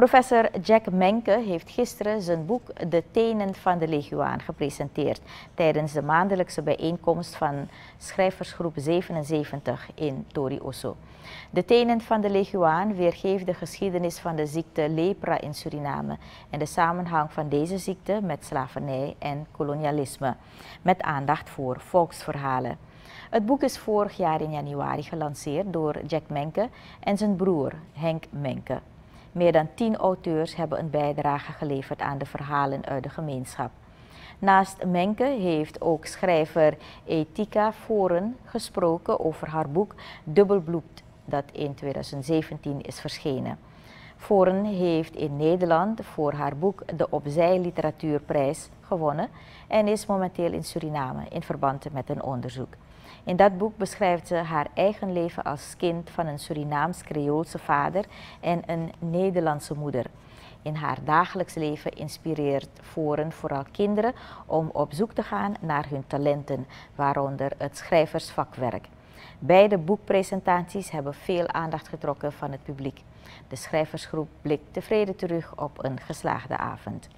Professor Jack Menke heeft gisteren zijn boek De Tenen van de Leguaan gepresenteerd tijdens de maandelijkse bijeenkomst van schrijversgroep 77 in Tori Osso. De Tenen van de Leguaan weergeeft de geschiedenis van de ziekte lepra in Suriname en de samenhang van deze ziekte met slavernij en kolonialisme, met aandacht voor volksverhalen. Het boek is vorig jaar in januari gelanceerd door Jack Menke en zijn broer Henk Menke. Meer dan tien auteurs hebben een bijdrage geleverd aan de verhalen uit de gemeenschap. Naast Menke heeft ook schrijver Etika Foren gesproken over haar boek Dubbelbloed, dat in 2017 is verschenen. Foren heeft in Nederland voor haar boek de Opzij Literatuurprijs gewonnen en is momenteel in Suriname in verband met een onderzoek. In dat boek beschrijft ze haar eigen leven als kind van een Surinaams-Creoolse vader en een Nederlandse moeder. In haar dagelijks leven inspireert Foren vooral kinderen om op zoek te gaan naar hun talenten, waaronder het schrijversvakwerk. Beide boekpresentaties hebben veel aandacht getrokken van het publiek. De schrijversgroep blikt tevreden terug op een geslaagde avond.